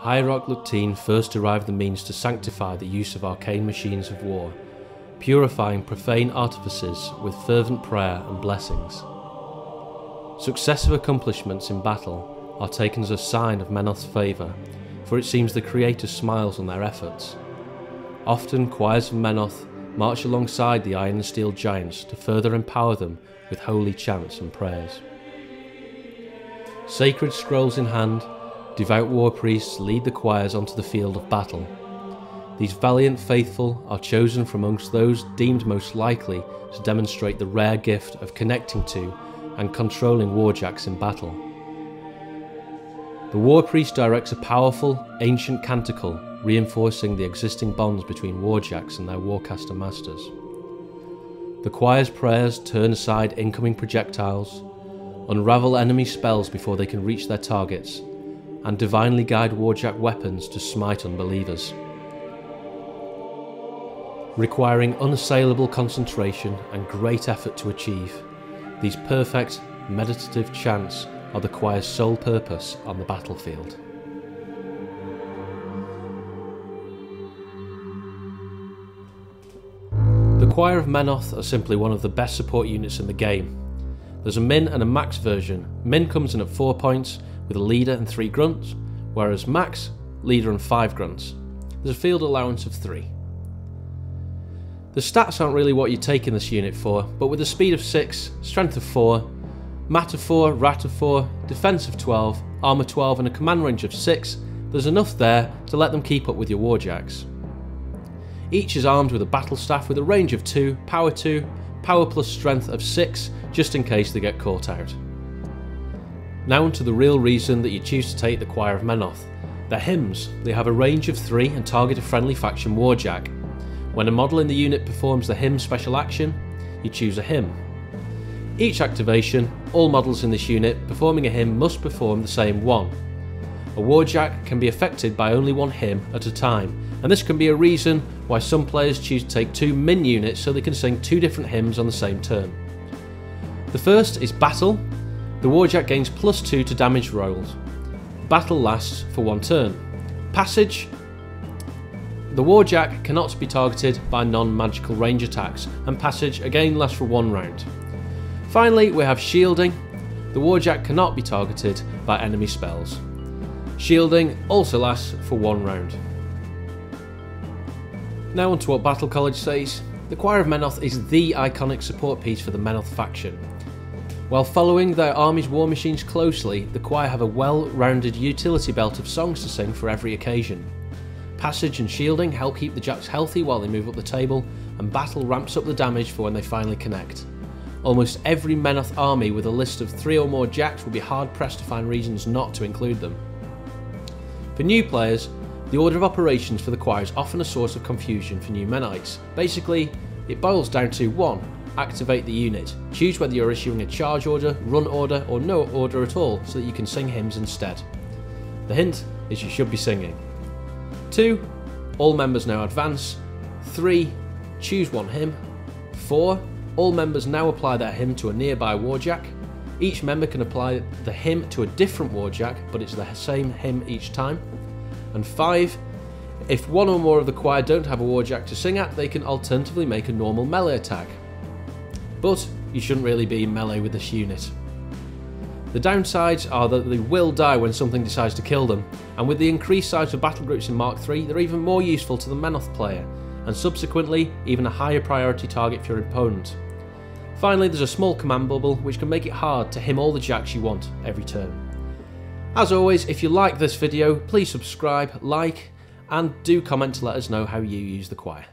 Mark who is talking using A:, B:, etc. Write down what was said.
A: Hierarch Luctine first derived the means to sanctify the use of arcane machines of war, purifying profane artifices with fervent prayer and blessings. Successive accomplishments in battle are taken as a sign of Menoth's favour, for it seems the Creator smiles on their efforts. Often choirs of Menoth march alongside the iron and steel giants to further empower them with holy chants and prayers. Sacred scrolls in hand, devout war priests lead the choirs onto the field of battle. These valiant faithful are chosen from amongst those deemed most likely to demonstrate the rare gift of connecting to and controlling warjacks in battle. The war priest directs a powerful, ancient canticle reinforcing the existing bonds between warjacks and their warcaster masters. The choir's prayers turn aside incoming projectiles, unravel enemy spells before they can reach their targets, and divinely guide warjack weapons to smite unbelievers. Requiring unassailable concentration and great effort to achieve, these perfect, meditative chants are the choir's sole purpose on the battlefield. The Choir of Menoth are simply one of the best support units in the game. There's a min and a max version. Min comes in at 4 points with a leader and 3 grunts, whereas max, leader and 5 grunts. There's a field allowance of 3. The stats aren't really what you're taking this unit for, but with a speed of 6, strength of 4, mat of 4, rat of 4, defense of 12, armour 12 and a command range of 6, there's enough there to let them keep up with your warjacks. Each is armed with a battle staff with a range of 2, power 2, power plus strength of 6, just in case they get caught out. Now onto the real reason that you choose to take the Choir of Menoth. Their hymns. They have a range of 3 and target a friendly faction warjack. When a model in the unit performs the hymn special action, you choose a hymn. Each activation, all models in this unit performing a hymn must perform the same one. A warjack can be affected by only one hymn at a time, and this can be a reason why some players choose to take two min units so they can sing two different hymns on the same turn. The first is Battle. The Warjack gains plus 2 to damage rolls. Battle lasts for one turn. Passage. The Warjack cannot be targeted by non-magical range attacks, and Passage again lasts for one round. Finally, we have Shielding. The Warjack cannot be targeted by enemy spells. Shielding also lasts for one round. Now on to what Battle College says. The Choir of Menoth is the iconic support piece for the Menoth faction. While following their army's war machines closely, the choir have a well-rounded utility belt of songs to sing for every occasion. Passage and shielding help keep the jacks healthy while they move up the table, and battle ramps up the damage for when they finally connect. Almost every Menoth army with a list of three or more jacks will be hard pressed to find reasons not to include them. For new players, the order of operations for the choir is often a source of confusion for new Menites. Basically, it boils down to 1. Activate the unit. Choose whether you're issuing a charge order, run order, or no order at all so that you can sing hymns instead. The hint is you should be singing. 2. All members now advance. 3. Choose one hymn. 4. All members now apply their hymn to a nearby warjack. Each member can apply the hymn to a different warjack, but it's the same hymn each time. And 5. If one or more of the choir don't have a warjack to sing at, they can alternatively make a normal melee attack. But you shouldn't really be in melee with this unit. The downsides are that they will die when something decides to kill them, and with the increased size of battle groups in Mark III, they're even more useful to the Menoth player, and subsequently, even a higher priority target for your opponent. Finally, there's a small command bubble which can make it hard to hymn all the jacks you want every turn. As always, if you like this video, please subscribe, like, and do comment to let us know how you use the choir.